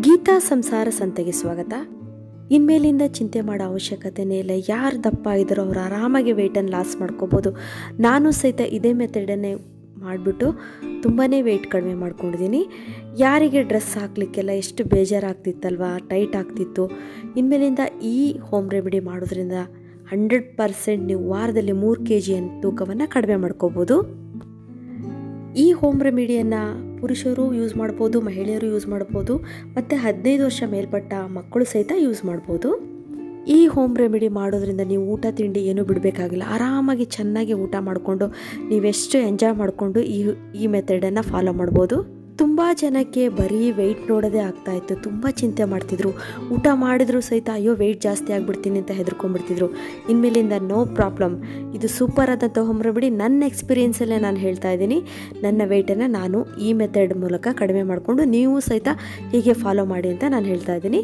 ಗೀತಾ ಸಂಸಾರ ಸಂತೆಗೆ ಸ್ವಾಗತ. ಇನ್ಮೇಲಿಂದ ಚಿಂತೆ ಮಾಡೋ ಅವಶ್ಯಕತೆನೇ ಇಲ್ಲ. ಯಾರು ದಪ್ಪ ಇದ್ದರೂ ಅವ್ರು ಆರಾಮಾಗಿ ವೆಯ್ಟನ್ನು ಲಾಸ್ ಮಾಡ್ಕೋಬೋದು. ನಾನು ಸಹಿತ ಇದೇ ಮೆಥಡನ್ನೇ ಮಾಡಿಬಿಟ್ಟು ತುಂಬಾ ವೆಯ್ಟ್ ಕಡಿಮೆ ಮಾಡ್ಕೊಂಡಿದ್ದೀನಿ. ಯಾರಿಗೆ ಡ್ರೆಸ್ ಹಾಕಲಿಕ್ಕೆಲ್ಲ ಎಷ್ಟು ಬೇಜಾರಾಗ್ತಿತ್ತಲ್ವ ಟೈಟ್ ಆಗ್ತಿತ್ತು. ಇನ್ಮೇಲಿಂದ ಈ ಹೋಮ್ ರೆಮಿಡಿ ಮಾಡೋದ್ರಿಂದ ಹಂಡ್ರೆಡ್ ಪರ್ಸೆಂಟ್ ನೀವು ವಾರದಲ್ಲಿ ಮೂರು ಕೆ ಜಿಯನ್ನು ತೂಕವನ್ನು ಕಡಿಮೆ ಮಾಡ್ಕೋಬೋದು. ಈ ಹೋಮ್ ರೆಮಿಡಿಯನ್ನು ಪುರುಷರು ಯೂಸ್ ಮಾಡ್ಬೋದು, ಮಹಿಳೆಯರು ಯೂಸ್ ಮಾಡ್ಬೋದು, ಮತ್ತು ಹದಿನೈದು ವರ್ಷ ಮೇಲ್ಪಟ್ಟ ಮಕ್ಕಳು ಸಹಿತ ಯೂಸ್ ಮಾಡ್ಬೋದು. ಈ ಹೋಮ್ ರೆಮಿಡಿ ಮಾಡೋದ್ರಿಂದ ನೀವು ಊಟ, ತಿಂಡಿ ಏನೂ ಬಿಡಬೇಕಾಗಿಲ್ಲ. ಆರಾಮಾಗಿ ಚೆನ್ನಾಗಿ ಊಟ ಮಾಡಿಕೊಂಡು, ನೀವೆಷ್ಟು ಎಂಜಾಯ್ ಮಾಡಿಕೊಂಡು ಈ ಈ ಮೆಥಡನ್ನು ಫಾಲೋ ಮಾಡ್ಬೋದು. ತುಂಬ ಜನಕ್ಕೆ ಬರೀ ವೆಯ್ಟ್ ನೋಡೋದೇ ಆಗ್ತಾಯಿತ್ತು ತುಂಬ ಚಿಂತೆ ಮಾಡ್ತಿದ್ರು. ಊಟ ಮಾಡಿದ್ರು ಸಹಿತ ಅಯ್ಯೋ ವೆಯ್ಟ್ ಜಾಸ್ತಿ ಆಗಿಬಿಡ್ತೀನಿ ಅಂತ ಹೆದರ್ಕೊಂಡ್ಬಿಡ್ತಿದ್ರು. ಇನ್ಮೇಲಿಂದ ನೋ ಪ್ರಾಬ್ಲಮ್ ಇದು ಸೂಪರ್ ಆದಂಥ ಹೋಮ್ ನನ್ನ ನನ್ನ ಎಕ್ಸ್ಪೀರಿಯೆನ್ಸಲ್ಲೇ ನಾನು ಹೇಳ್ತಾ ಇದ್ದೀನಿ. ನನ್ನ ವೆಯ್ಟನ್ನು ನಾನು ಈ ಮೆಥಡ್ ಮೂಲಕ ಕಡಿಮೆ ಮಾಡಿಕೊಂಡು ನೀವು ಸಹಿತ ಹೀಗೆ ಫಾಲೋ ಮಾಡಿ ಅಂತ ನಾನು ಹೇಳ್ತಾ ಇದ್ದೀನಿ.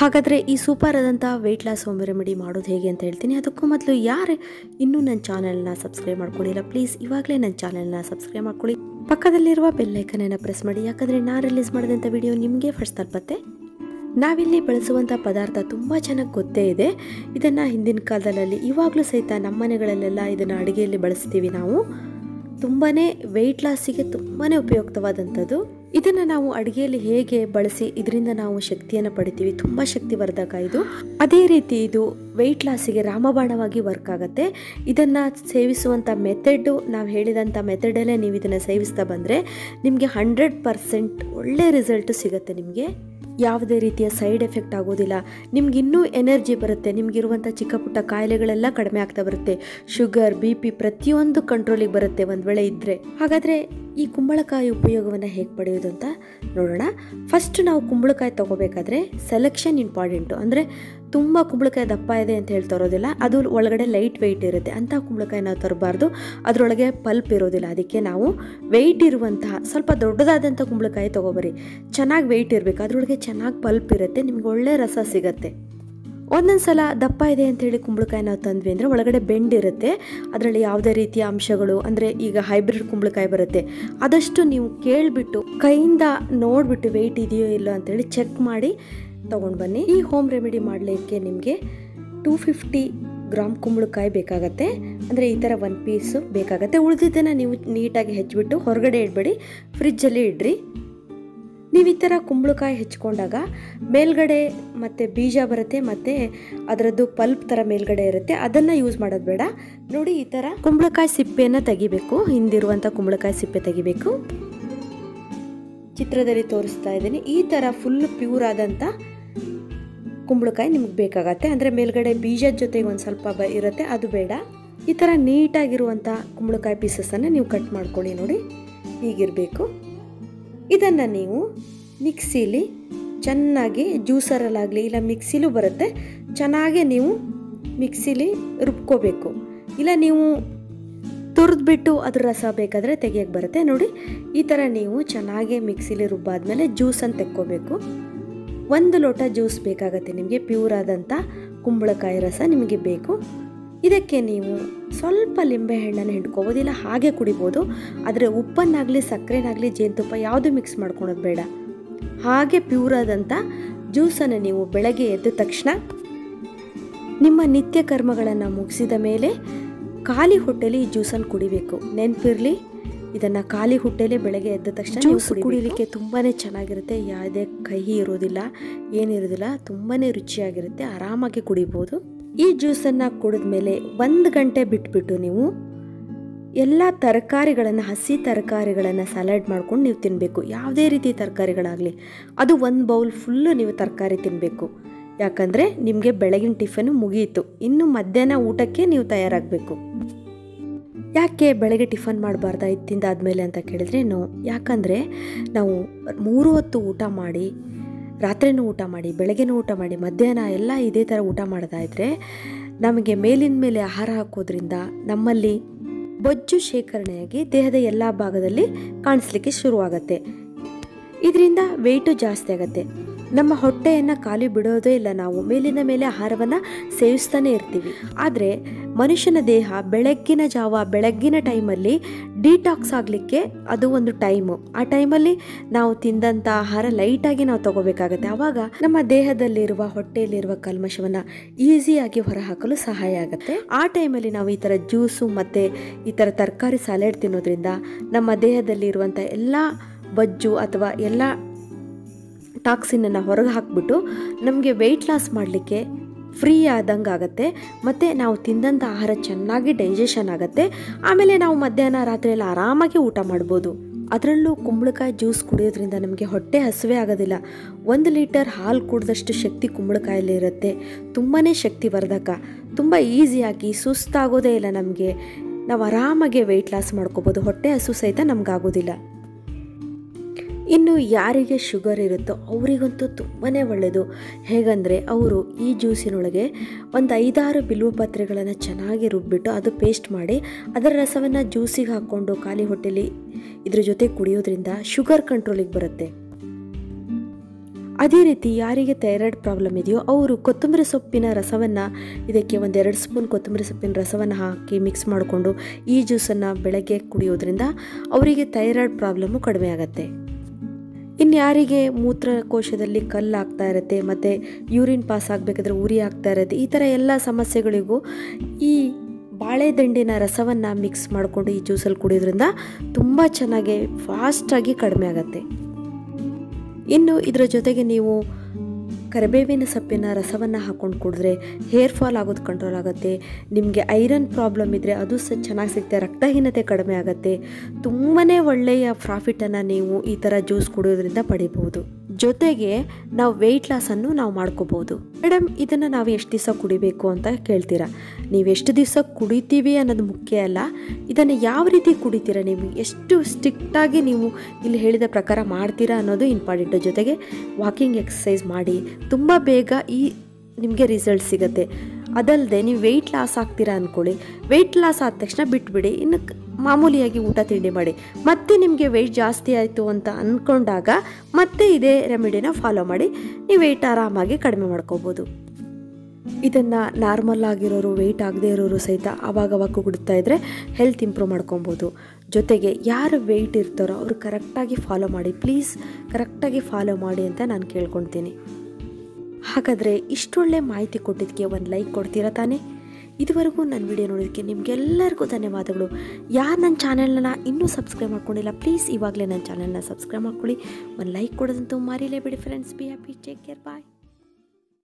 ಹಾಗಾದರೆ ಈ ಸೂಪರ್ ಆದಂಥ ವೆಯ್ಟ್ ಲಾಸ್ ಹೋಮ್ ರೆಮಿಡಿ ಮಾಡೋದು ಹೇಗೆ ಅಂತ ಹೇಳ್ತೀನಿ. ಅದಕ್ಕೂ ಮೊದಲು ಯಾರು ಇನ್ನೂ ನನ್ನ ಚಾನಲ್ನ ಸಬ್ಸ್ಕ್ರೈಬ್ ಮಾಡ್ಕೊಂಡಿಲ್ಲ ಪ್ಲೀಸ್ ಇವಾಗಲೇ ನನ್ನ ಚಾನಲ್ನ ಸಬ್ಸ್ಕ್ರೈಬ್ ಮಾಡ್ಕೊಳ್ಳಿ. ಪಕ್ಕದಲ್ಲಿರುವ ಬೆಲ್ಲೈಕನನ್ನು ಪ್ರೆಸ್ ಮಾಡಿ, ಯಾಕಂದರೆ ನಾನು ರಿಲೀಸ್ ಮಾಡಿದಂಥ ವಿಡಿಯೋ ನಿಮಗೆ ಫಸ್ಟ್ ತಲುಪತ್ತೆ. ನಾವಿಲ್ಲಿ ಬಳಸುವಂಥ ಪದಾರ್ಥ ತುಂಬ ಚೆನ್ನಾಗಿ ಗೊತ್ತೇ ಇದೆ. ಇದನ್ನು ಹಿಂದಿನ ಕಾಲದಲ್ಲಿ ಇವಾಗಲೂ ಸಹಿತ ನಮ್ಮ ಮನೆಗಳಲ್ಲೆಲ್ಲ ಇದನ್ನು ಅಡುಗೆಯಲ್ಲಿ ಬಳಸ್ತೀವಿ ನಾವು. ತುಂಬಾ ವೆಯ್ಟ್ ಲಾಸಿಗೆ ತುಂಬಾ ಉಪಯುಕ್ತವಾದಂಥದ್ದು. ಇದನ್ನು ನಾವು ಅಡುಗೆಯಲ್ಲಿ ಹೇಗೆ ಬಳಸಿ ಇದರಿಂದ ನಾವು ಶಕ್ತಿಯನ್ನು ಪಡಿತೀವಿ, ತುಂಬ ಶಕ್ತಿವರ್ಧಕ ಇದು. ಅದೇ ರೀತಿ ಇದು ವೆಯ್ಟ್ ಲಾಸಿಗೆ ರಾಮಬಾಣವಾಗಿ ವರ್ಕ್ ಆಗುತ್ತೆ. ಇದನ್ನು ಸೇವಿಸುವಂಥ ಮೆಥಡು ನಾವು ಹೇಳಿದಂಥ ಮೆಥಡಲ್ಲೇ ನೀವು ಇದನ್ನು ಸೇವಿಸ್ತಾ ಬಂದರೆ ನಿಮಗೆ ಹಂಡ್ರೆಡ್ ಪರ್ಸೆಂಟ್ ಒಳ್ಳೆ ರಿಸಲ್ಟು ಸಿಗುತ್ತೆ ನಿಮಗೆ. ಯಾವುದೇ ರೀತಿಯ ಸೈಡ್ ಎಫೆಕ್ಟ್ ಆಗೋದಿಲ್ಲ. ನಿಮ್ಗೆ ಇನ್ನೂ ಎನರ್ಜಿ ಬರುತ್ತೆ ನಿಮಗಿರುವಂಥ ಚಿಕ್ಕ ಪುಟ್ಟ ಕಾಯಿಲೆಗಳೆಲ್ಲ ಕಡಿಮೆ ಆಗ್ತಾ ಬರುತ್ತೆ. ಶುಗರ್ ಬಿ ಪಿ ಪ್ರತಿಯೊಂದು ಕಂಟ್ರೋಲಿಗೆ ಬರುತ್ತೆ ಒಂದು ವೇಳೆ ಇದ್ದರೆ ಹಾಗಾದರೆ ಈ ಕುಂಬಳಕಾಯಿ ಉಪಯೋಗವನ್ನು ಹೇಗೆ ಪಡೆಯೋದು ಅಂತ ನೋಡೋಣ. ಫಸ್ಟ್ ನಾವು ಕುಂಬಳಕಾಯಿ ತೊಗೋಬೇಕಾದ್ರೆ ಸೆಲೆಕ್ಷನ್ ಇಂಪಾರ್ಟೆಂಟು ಅಂದರೆ ತುಂಬ ಕುಂಬಳಕಾಯಿ ದಪ್ಪ ಇದೆ ಅಂತ ಹೇಳ್ತಾ ಇರೋದಿಲ್ಲ. ಅದು ಒಳಗಡೆ ಲೈಟ್ ವೆಯ್ಟ್ ಇರುತ್ತೆ. ಅಂಥ ಕುಂಬಳಕಾಯಿ ನಾವು ತರಬಾರ್ದು. ಅದರೊಳಗೆ ಪಲ್ಪ್ ಇರೋದಿಲ್ಲ. ಅದಕ್ಕೆ ನಾವು ವೆಯ್ಟ್ ಇರುವಂತಹ ಸ್ವಲ್ಪ ದೊಡ್ಡದಾದಂಥ ಕುಂಬಳಕಾಯಿ ತೊಗೊಬರಿ ಚೆನ್ನಾಗಿ ವೆಯ್ಟ್ ಇರಬೇಕು. ಅದರೊಳಗೆ ಚೆನ್ನಾಗಿ ಪಲ್ಪ್ ಇರುತ್ತೆ. ನಿಮ್ಗೆ ಒಳ್ಳೆ ರಸ ಸಿಗುತ್ತೆ. ಒಂದೊಂದು ಸಲ ದಪ್ಪ ಇದೆ ಅಂತೇಳಿ ಕುಂಬಳಕಾಯಿ ನಾವು ತಂದ್ವಿ ಅಂದರೆ ಒಳಗಡೆ ಬೆಂಡ್ ಇರುತ್ತೆ. ಅದರಲ್ಲಿ ಯಾವುದೇ ರೀತಿಯ ಅಂಶಗಳು ಅಂದರೆ ಈಗ ಹೈಬ್ರಿಡ್ ಕುಂಬಳಕಾಯಿ ಬರುತ್ತೆ. ಆದಷ್ಟು ನೀವು ಕೇಳಿಬಿಟ್ಟು ಕೈಯಿಂದ ನೋಡಿಬಿಟ್ಟು ವೆಯ್ಟ್ ಇದೆಯೋ ಇಲ್ಲೋ ಅಂತೇಳಿ ಚೆಕ್ ಮಾಡಿ ತೊಗೊಂಡು ಬನ್ನಿ. ಈ ಹೋಮ್ ರೆಮಿಡಿ ಮಾಡಲಿಕ್ಕೆ ನಿಮಗೆ ಟೂ ಫಿಫ್ಟಿ ಗ್ರಾಮ್ ಕುಂಬಳಕಾಯಿ ಬೇಕಾಗತ್ತೆ. ಅಂದರೆ ಈ ಥರ ಒನ್ ಪೀಸು ಬೇಕಾಗತ್ತೆ. ಉಳಿದಿದ್ದನ್ನು ನೀವು ನೀಟಾಗಿ ಹೆಚ್ಚಿಬಿಟ್ಟು ಹೊರಗಡೆ ಇಡಬೇಡಿ. ಫ್ರಿಜ್ಜಲ್ಲಿ ಇಡ್ರಿ. ನೀವು ಈ ಥರ ಕುಂಬಳಕಾಯಿ ಹೆಚ್ಕೊಂಡಾಗ ಮೇಲ್ಗಡೆ ಮತ್ತು ಬೀಜ ಬರುತ್ತೆ, ಮತ್ತು ಅದರದ್ದು ಪಲ್ಪ್ ಥರ ಮೇಲ್ಗಡೆ ಇರುತ್ತೆ, ಅದನ್ನು ಯೂಸ್ ಮಾಡೋದು ಬೇಡ. ನೋಡಿ ಈ ಥರ ಕುಂಬಳಕಾಯಿ ಸಿಪ್ಪೆಯನ್ನು ತೆಗಿಬೇಕು ಹಿಂದಿರುವಂಥ ಕುಂಬಳಕಾಯಿ ಸಿಪ್ಪೆ ತೆಗಿಬೇಕು. ಚಿತ್ರದಲ್ಲಿ ತೋರಿಸ್ತಾ ಇದ್ದೀನಿ, ಈ ಥರ ಫುಲ್ ಪ್ಯೂರ್ ಆದಂಥ ಕುಂಬಳಕಾಯಿ ನಿಮ್ಗೆ ಬೇಕಾಗತ್ತೆ. ಅಂದರೆ ಮೇಲ್ಗಡೆ ಬೀಜದ ಜೊತೆಗೆ ಒಂದು ಸ್ವಲ್ಪ ಬ ಇರುತ್ತೆ, ಅದು ಬೇಡ. ಈ ಥರ ನೀಟಾಗಿರುವಂಥ ಕುಂಬಳಕಾಯಿ ಪೀಸಸನ್ನು ನೀವು ಕಟ್ ಮಾಡ್ಕೊಳ್ಳಿ ನೋಡಿ, ಹೀಗಿರಬೇಕು. ಇದನ್ನು ನೀವು ಮಿಕ್ಸಿಲಿ ಚೆನ್ನಾಗಿ ಜ್ಯೂಸರಲ್ಲಾಗಲಿ ಇಲ್ಲ ಮಿಕ್ಸಿಲೂ ಬರುತ್ತೆ, ಚೆನ್ನಾಗಿ ನೀವು ಮಿಕ್ಸಿಲಿ ರುಬ್ಕೋಬೇಕು. ಇಲ್ಲ ನೀವು ತುರಿದ್ಬಿಟ್ಟು ಅದ್ರ ರಸ ಬೇಕಾದರೆ ತೆಗಿಯೋಕ್ಕೆ ಬರುತ್ತೆ. ನೋಡಿ, ಈ ಥರ ನೀವು ಚೆನ್ನಾಗಿ ಮಿಕ್ಸಿಲಿ ರುಬ್ಬಾದ್ಮೇಲೆ ಜ್ಯೂಸನ್ನು ತೆಕ್ಕೋಬೇಕು. ಒಂದು ಲೋಟ ಜ್ಯೂಸ್ ಬೇಕಾಗತ್ತೆ ನಿಮಗೆ, ಪ್ಯೂರ್ ಆದಂಥ ಕುಂಬಳಕಾಯಿ ರಸ ನಿಮಗೆ ಬೇಕು. ಇದಕ್ಕೆ ನೀವು ಸ್ವಲ್ಪ ಲಿಂಬೆಹಣ್ಣನ್ನು ಹಿಂಡ್ಕೋಬೋದು ಇಲ್ಲ ಹಾಗೆ ಕುಡಿಬೋದು ಆದರೆ ಉಪ್ಪನ್ನಾಗಲಿ ಸಕ್ಕರೆನಾಗಲಿ ಜೇನುತುಪ್ಪ ಯಾವುದು ಮಿಕ್ಸ್ ಮಾಡ್ಕೊಳೋದು ಬೇಡ. ಹಾಗೆ ಪ್ಯೂರ್ ಆದಂಥ ಜ್ಯೂಸನ್ನು ನೀವು ಬೆಳಗ್ಗೆ ಎದ್ದ ತಕ್ಷಣ ನಿಮ್ಮ ನಿತ್ಯ ಕರ್ಮಗಳನ್ನು ಮುಗಿಸಿದ ಮೇಲೆ ಖಾಲಿ ಹೊಟ್ಟೆಲಿ ಈ ಜ್ಯೂಸನ್ನು ಕುಡಿಬೇಕು. ನೆನಪಿರಲಿ ಇದನ್ನು ಖಾಲಿ ಹೊಟ್ಟೆಲೆ ಬೆಳಗ್ಗೆ ಎದ್ದ ತಕ್ಷಣ ಜ್ಯೂಸ್ ಕುಡಿಲಿಕ್ಕೆ ತುಂಬಾ ಚೆನ್ನಾಗಿರುತ್ತೆ. ಯಾವುದೇ ಕಹಿ ಇರೋದಿಲ್ಲ ಏನಿರೋದಿಲ್ಲ ತುಂಬಾ ರುಚಿಯಾಗಿರುತ್ತೆ. ಆರಾಮಾಗಿ ಕುಡಿಬೋದು. ಈ ಜ್ಯೂಸನ್ನು ಕುಡಿದ ಮೇಲೆ ಒಂದು ಗಂಟೆ ಬಿಟ್ಬಿಟ್ಟು ನೀವು ಎಲ್ಲ ತರಕಾರಿಗಳನ್ನು, ಹಸಿ ತರಕಾರಿಗಳನ್ನು ಸಲಾಡ್ ಮಾಡ್ಕೊಂಡು ನೀವು ತಿನ್ನಬೇಕು ಯಾವುದೇ ರೀತಿ ತರಕಾರಿಗಳಾಗಲಿ. ಅದು ಒಂದು ಬೌಲ್ ಫುಲ್ಲು ನೀವು ತರಕಾರಿ ತಿನ್ನಬೇಕು ಯಾಕಂದರೆ ನಿಮಗೆ ಬೆಳಗಿನ ಟಿಫನು ಮುಗಿಯಿತು ಇನ್ನು ಮಧ್ಯಾಹ್ನ ಊಟಕ್ಕೆ ನೀವು ತಯಾರಾಗಬೇಕು. ಯಾಕೆ ಬೆಳಗ್ಗೆ ಟಿಫನ್ ಮಾಡಬಾರ್ದ ಇದು ತಿಂದಾದ್ಮೇಲೆ ಅಂತ ಕೇಳಿದ್ರೆ, ನೋ. ಯಾಕಂದರೆ ನಾವು ಮೂರು ಹೊತ್ತು ಊಟ ಮಾಡಿ ರಾತ್ರಿನೂ ಊಟ ಮಾಡಿ, ಬೆಳಗ್ಗೆನೂ ಊಟ ಮಾಡಿ, ಮಧ್ಯಾಹ್ನ ಎಲ್ಲ ಇದೇ ಥರ ಊಟ ಮಾಡೋದಾದರೆ ನಮಗೆ ಮೇಲಿನ ಮೇಲೆ ಆಹಾರ ಹಾಕೋದ್ರಿಂದ ನಮ್ಮಲ್ಲಿ ಬೊಜ್ಜು ಶೇಖರಣೆಯಾಗಿ ದೇಹದ ಎಲ್ಲ ಭಾಗದಲ್ಲಿ ಕಾಣಿಸ್ಲಿಕ್ಕೆ ಶುರುವಾಗತ್ತೆ. ಇದರಿಂದ ವೆಯ್ಟು ಜಾಸ್ತಿ ಆಗುತ್ತೆ. ನಮ್ಮ ಹೊಟ್ಟೆಯನ್ನು ಖಾಲಿ ಬಿಡೋದೇ ಇಲ್ಲ ನಾವು. ಮೇಲಿನ ಮೇಲೆ ಆಹಾರವನ್ನು ಸೇವಿಸ್ತಾನೆ ಇರ್ತೀವಿ. ಆದರೆ ಮನುಷ್ಯನ ದೇಹ ಬೆಳಗ್ಗಿನ ಜಾವ, ಬೆಳಗ್ಗಿನ ಟೈಮಲ್ಲಿ ಡಿಟಾಕ್ಸ್ ಆಗಲಿಕ್ಕೆ ಅದು ಒಂದು ಟೈಮು. ಆ ಟೈಮಲ್ಲಿ ನಾವು ತಿಂದಂಥ ಆಹಾರ ಲೈಟಾಗಿ ನಾವು ತಗೋಬೇಕಾಗತ್ತೆ. ಆವಾಗ ನಮ್ಮ ದೇಹದಲ್ಲಿರುವ, ಹೊಟ್ಟೆಯಲ್ಲಿರುವ ಕಲ್ಮಶವನ್ನು ಈಸಿಯಾಗಿ ಹೊರಹಾಕಲು ಸಹಾಯ ಆಗುತ್ತೆ. ಆ ಟೈಮಲ್ಲಿ ನಾವು ಈ ಥರ ಜ್ಯೂಸು ಮತ್ತು ಈ ಥರ ತರಕಾರಿ ಸ್ಯಾಲೆಡ್ ತಿನ್ನೋದ್ರಿಂದ ನಮ್ಮ ದೇಹದಲ್ಲಿ ಇರುವಂಥ ಎಲ್ಲ ಬಜ್ಜು ಅಥವಾ ಎಲ್ಲ ಟಾಕ್ಸಿನನ್ನು ಹೊರಗೆ ಹಾಕ್ಬಿಟ್ಟು ನಮಗೆ ವೆಯ್ಟ್ ಲಾಸ್ ಮಾಡಲಿಕ್ಕೆ ಫ್ರೀ ಆದಂಗೆ ಆಗುತ್ತೆ ಮತ್ತು ನಾವು ತಿಂದಂಥ ಆಹಾರ ಚೆನ್ನಾಗಿ ಡೈಜೆಷನ್ ಆಗುತ್ತೆ, ಆಮೇಲೆ ನಾವು ಮಧ್ಯಾಹ್ನ ರಾತ್ರಿ ಎಲ್ಲ ಆರಾಮಾಗಿ ಊಟ ಮಾಡ್ಬೋದು. ಅದರಲ್ಲೂ ಕುಂಬಳಕಾಯಿ ಜ್ಯೂಸ್ ಕುಡಿಯೋದ್ರಿಂದ ನಮಗೆ ಹೊಟ್ಟೆ ಹಸುವೆ ಆಗೋದಿಲ್ಲ. ಒಂದು ಲೀಟರ್ ಹಾಲು ಕುಡಿದಷ್ಟು ಶಕ್ತಿ ಕುಂಬಳಕಾಯಲ್ಲಿ ಇರುತ್ತೆ. ತುಂಬಾ ಶಕ್ತಿವರ್ಧಕ. ತುಂಬ ಈಸಿಯಾಗಿ ಸುಸ್ತಾಗೋದೇ ಇಲ್ಲ ನಮಗೆ. ನಾವು ಆರಾಮಾಗಿ ವೆಯ್ಟ್ ಲಾಸ್ ಮಾಡ್ಕೋಬೋದು. ಹೊಟ್ಟೆ ಹಸು ಸಹಿತ ನಮಗಾಗೋದಿಲ್ಲ. ಇನ್ನು ಯಾರಿಗೆ ಶುಗರ್ ಇರುತ್ತೋ ಅವರಿಗಂತೂ ತುಂಬಾ ಒಳ್ಳೆಯದು ಹೇಗಂದರೆ ಅವರು ಈ ಜ್ಯೂಸಿನೊಳಗೆ ಒಂದು ಐದಾರು ಬಿಲ್ವ ಪಾತ್ರೆಗಳನ್ನು ಚೆನ್ನಾಗಿ ರುಬ್ಬಿಟ್ಟು ಅದು ಪೇಸ್ಟ್ ಮಾಡಿ ಅದರ ರಸವನ್ನು ಜ್ಯೂಸಿಗೆ ಹಾಕ್ಕೊಂಡು ಖಾಲಿ ಹೊಟ್ಟೆಲಿ ಇದ್ರ ಜೊತೆ ಕುಡಿಯೋದ್ರಿಂದ ಶುಗರ್ ಕಂಟ್ರೋಲಿಗೆ ಬರುತ್ತೆ. ಅದೇ ರೀತಿ ಯಾರಿಗೆ ಥೈರಾಯ್ಡ್ ಪ್ರಾಬ್ಲಮ್ ಇದೆಯೋ ಅವರು ಕೊತ್ತಂಬರಿ ಸೊಪ್ಪಿನ ರಸವನ್ನು ಇದಕ್ಕೆ ಒಂದೆರಡು ಸ್ಪೂನ್ ಕೊತ್ತಂಬರಿ ಸೊಪ್ಪಿನ ರಸವನ್ನು ಹಾಕಿ ಮಿಕ್ಸ್ ಮಾಡಿಕೊಂಡು ಈ ಜ್ಯೂಸನ್ನು ಬೆಳಗ್ಗೆ ಕುಡಿಯೋದ್ರಿಂದ ಅವರಿಗೆ ಥೈರಾಯ್ಡ್ ಪ್ರಾಬ್ಲಮ್ಮು ಕಡಿಮೆ ಆಗುತ್ತೆ. ಇನ್ನು ಯಾರಿಗೆ ಮೂತ್ರಕೋಶದಲ್ಲಿ ಕಲ್ಲು ಆಗ್ತಾ ಇರುತ್ತೆ, ಮತ್ತು ಯೂರಿನ್ ಪಾಸ್ ಆಗಬೇಕಾದ್ರೆ ಉರಿ ಆಗ್ತಾ ಇರುತ್ತೆ, ಈ ಥರ ಎಲ್ಲ ಸಮಸ್ಯೆಗಳಿಗೂ ಈ ಬಾಳೆದಂಡಿನ ರಸವನ್ನು ಮಿಕ್ಸ್ ಮಾಡಿಕೊಂಡು ಈ ಜ್ಯೂಸಲ್ಲಿ ಕುಡಿಯೋದ್ರಿಂದ ತುಂಬ ಚೆನ್ನಾಗಿ ಫಾಸ್ಟಾಗಿ ಕಡಿಮೆ ಆಗುತ್ತೆ. ಇನ್ನು ಇದರ ಜೊತೆಗೆ ನೀವು ಕರಿಬೇವಿನ ಸೊಪ್ಪಿನ ರಸವನ್ನು ಹಾಕ್ಕೊಂಡು ಕುಡಿದ್ರೆ ಹೇರ್ ಫಾಲ್ ಆಗೋದು ಕಂಟ್ರೋಲ್ ಆಗುತ್ತೆ. ನಿಮಗೆ ಐರನ್ ಪ್ರಾಬ್ಲಮ್ ಇದ್ದರೆ ಅದು ಸಹ ಚೆನ್ನಾಗಿ ಸಿಗುತ್ತೆ ರಕ್ತಹೀನತೆ ಕಡಿಮೆ ಆಗುತ್ತೆ. ತುಂಬಾ ಒಳ್ಳೆಯ ಪ್ರಾಫಿಟನ್ನು ನೀವು ಈ ಥರ ಜ್ಯೂಸ್ ಕುಡಿಯೋದ್ರಿಂದ ಪಡಿಬೋದು ಜೊತೆಗೆ ನಾವು ವೆಯ್ಟ್ ಲಾಸನ್ನು ನಾವು ಮಾಡ್ಕೋಬೋದು ಮೇಡಮ್ ಇದನ್ನು ನಾವು ಎಷ್ಟು ದಿವಸ ಕುಡಿಬೇಕು ಅಂತ ಕೇಳ್ತೀರಾ? ನೀವು ಎಷ್ಟು ದಿವಸ ಕುಡಿತೀವಿ ಅನ್ನೋದು ಮುಖ್ಯ ಅಲ್ಲ. ಇದನ್ನು ಯಾವ ರೀತಿ ಕುಡಿತೀರಾ ನೀವು? ಎಷ್ಟು ಸ್ಟ್ರಿಕ್ಟಾಗಿ ನೀವು ಇಲ್ಲಿ ಹೇಳಿದ ಪ್ರಕಾರ ಮಾಡ್ತೀರಾ ಅನ್ನೋದು ಇಂಪಾರ್ಟೆಂಟು ಜೊತೆಗೆ ವಾಕಿಂಗ್ ಎಕ್ಸಸೈಸ್ ಮಾಡಿ, ತುಂಬ ಬೇಗ ಈ ನಿಮಗೆ ರಿಸಲ್ಟ್ ಸಿಗುತ್ತೆ. ಅದಲ್ಲದೆ ನೀವು ವೆಯ್ಟ್ ಲಾಸ್ ಆಗ್ತೀರಾ ಅಂದ್ಕೊಳ್ಳಿ ವೆಯ್ಟ್ ಲಾಸ್ ಆದ ತಕ್ಷಣ ಬಿಟ್ಬಿಡಿ. ಇನ್ನು ಮಾಮೂಲಿಯಾಗಿ ಊಟ ತಿಂಡಿ ಮಾಡಿ. ಮತ್ತೆ ನಿಮಗೆ ವೆಯ್ಟ್ ಜಾಸ್ತಿ ಆಯಿತು ಅಂತ ಅಂದ್ಕೊಂಡಾಗ ಮತ್ತೆ ಇದೇ ರೆಮಿಡಿನ ಫಾಲೋ ಮಾಡಿ. ನೀವು ವೆಯ್ಟ್ ಆರಾಮಾಗಿ ಕಡಿಮೆ ಮಾಡ್ಕೋಬೋದು. ಇದನ್ನು ನಾರ್ಮಲ್ ಆಗಿರೋರು ವೆಯ್ಟ್ ಆಗದೇ ಇರೋರು ಸಹಿತ ಅವಾಗವಾಗ ಕುಡಿತಾ ಇದ್ದರೆ ಹೆಲ್ತ್ ಇಂಪ್ರೂವ್ ಮಾಡ್ಕೊಬೋದು. ಜೊತೆಗೆ ಯಾರು ವೆಯ್ಟ್ ಇರ್ತಾರೋ ಅವರು ಕರೆಕ್ಟಾಗಿ ಫಾಲೋ ಮಾಡಿ. ಪ್ಲೀಸ್ ಕರೆಕ್ಟಾಗಿ ಫಾಲೋ ಮಾಡಿ ಅಂತ ನಾನು ಕೇಳ್ಕೊಳ್ತೀನಿ. ಹಾಗಾದರೆ ಇಷ್ಟೊಳ್ಳೆ ಮಾಹಿತಿ ಕೊಟ್ಟಿದ್ದಕ್ಕೆ ಒಂದು ಲೈಕ್ ಕೊಡ್ತೀರಾ ತಾನೇ? ಇದುವರೆಗೂ ನನ್ನ ವಿಡಿಯೋ ನೋಡೋದಕ್ಕೆ ನಿಮಗೆಲ್ಲರಿಗೂ ಧನ್ಯವಾದಗಳು. ಯಾರು ನನ್ನ ಚಾನೆಲ್ನ ಇನ್ನೂ ಸಬ್ಸ್ಕ್ರೈಬ್ ಮಾಡ್ಕೊಂಡಿಲ್ಲ ಪ್ಲೀಸ್ ಇವಾಗಲೇ ನನ್ನ ಚಾನೆಲ್ನ ಸಬ್ಸ್ಕ್ರೈಬ್ ಮಾಡ್ಕೊಳ್ಳಿ. ಒಂದು ಲೈಕ್ ಕೊಡೋದಂತೂ ಮಾರಿಲೇಬೇಡಿ friends be happy take care bye